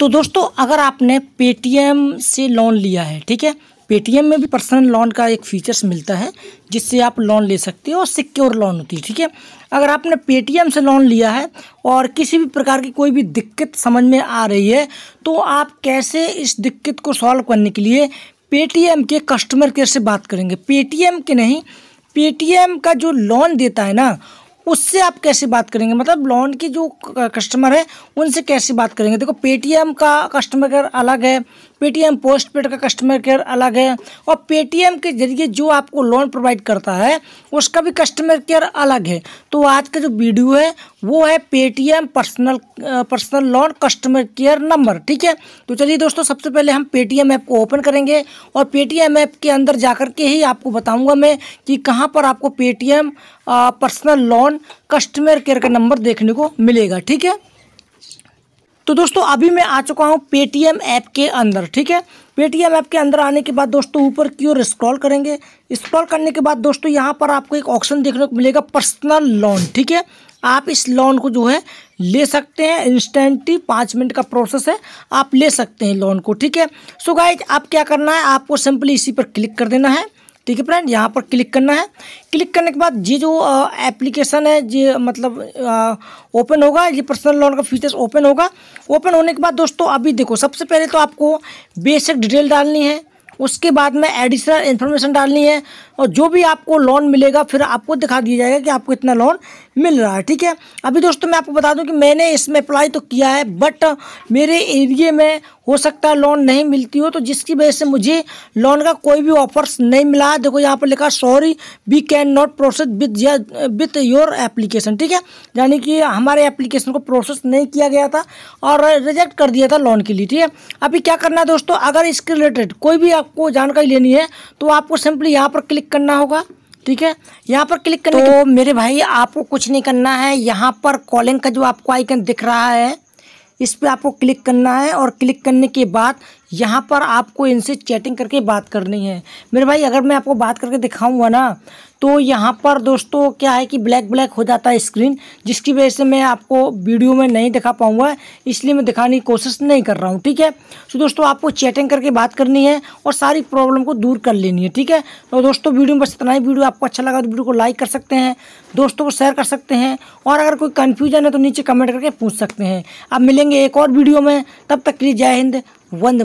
तो दोस्तों, अगर आपने पेटीएम से लोन लिया है, ठीक है? पेटीएम में भी पर्सनल लोन का एक फीचर्स मिलता है, जिससे आप लोन ले सकते हो और सिक्योर लोन होती है, ठीक है? अगर आपने पेटीएम से लोन लिया है और किसी भी प्रकार की कोई भी दिक्कत समझ में आ रही है तो आप कैसे इस दिक्कत को सॉल्व करने के लिए पेटीएम के कस्टमर केयर से बात करेंगे। पेटीएम के नहीं पेटीएम का जो लोन देता है ना उससे आप कैसे बात करेंगे? मतलब लोन की जो कस्टमर है, उनसे कैसे बात करेंगे? देखो पेटीएम का कस्टमर केयर अलग है पेटीएम पोस्ट पेड का कस्टमर केयर अलग है, और पेटीएम के ज़रिए जो आपको लोन प्रोवाइड करता है, उसका भी कस्टमर केयर अलग है। तो आज का जो वीडियो है, वो है Paytm personal personal loan customer care number ठीक है? तो चलिए दोस्तों, सबसे पहले हम पेटीएम ऐप को ओपन करेंगे, और पेटीएम ऐप के अंदर जा के ही आपको बताऊँगा मैं कि कहाँ पर आपको Paytm personal loan customer care का नंबर देखने को मिलेगा, ठीक है? तो दोस्तों, अभी मैं आ चुका हूँ पेटीएम ऐप के अंदर, ठीक है? पेटीएम ऐप के अंदर आने के बाद दोस्तों, ऊपर की ओर स्क्रॉल करेंगे। स्क्रॉल करने के बाद दोस्तों, यहाँ पर आपको एक ऑप्शन देखने को मिलेगा पर्सनल लोन ठीक है? आप इस लोन को जो है, ले सकते हैं। इंस्टेंटली पाँच मिनट का प्रोसेस है, आप ले सकते हैं लोन को, ठीक है? सो गाइज़ आप क्या करना है? आपको सिंपली इसी पर क्लिक कर देना है। ठीक है फ्रेंड, यहाँ पर क्लिक करना है। क्लिक करने के बाद ये जो एप्लीकेशन है, ये मतलब ओपन होगा। ये पर्सनल लोन का फीचर्स ओपन होगा। ओपन होने के बाद दोस्तों, अभी देखो, सबसे पहले तो आपको बेसिक डिटेल डालनी है। उसके बाद में एडिशनल इन्फॉर्मेशन डालनी है और जो भी आपको लोन मिलेगा, फिर आपको दिखा दिया जाएगा कि आपको इतना लोन मिल रहा है, ठीक है? अभी दोस्तों मैं आपको बता दूँ कि मैंने इसमें अप्लाई तो किया है बट मेरे एरिए में हो सकता है लोन नहीं मिलती हो तो जिसकी वजह से मुझे लोन का कोई भी ऑफर्स नहीं मिला। देखो यहाँ पर लिखा sorry we can not process with with your application ठीक है? यानी कि हमारे एप्लीकेशन को प्रोसेस नहीं किया गया था और रिजेक्ट कर दिया था लोन के लिए, ठीक है? अभी क्या करना है दोस्तों? अगर इसके रिलेटेड कोई भी आपको जानकारी लेनी है तो आपको सिंपली यहाँ पर क्लिक करना होगा ठीक है? यहाँ पर क्लिक करने तो मेरे भाई आपको कुछ नहीं करना है यहाँ पर कॉलिंग का जो आपको आइकन दिख रहा है इस पर आपको क्लिक करना है और क्लिक करने के बाद यहाँ पर आपको इनसे चैटिंग करके बात करनी है। मेरे भाई अगर मैं आपको बात करके दिखाऊँगा ना तो यहाँ पर दोस्तों क्या है कि ब्लैक ब्लैक हो जाता है स्क्रीन जिसकी वजह से मैं आपको वीडियो में नहीं दिखा पाऊँगा, इसलिए मैं दिखाने की कोशिश नहीं कर रहा हूँ, ठीक है? तो दोस्तों आपको चैटिंग करके बात करनी है और सारी प्रॉब्लम को दूर कर लेनी है, ठीक है? तो दोस्तों वीडियो में बस इतना ही वीडियो आपको अच्छा लगा तो वीडियो को लाइक कर सकते हैं, दोस्तों को शेयर कर सकते हैं और अगर कोई कन्फ्यूज़न है तो नीचे कमेंट करके पूछ सकते हैं। अब मिलेंगे एक और वीडियो में, तब तक के लिए जय हिंद, वंद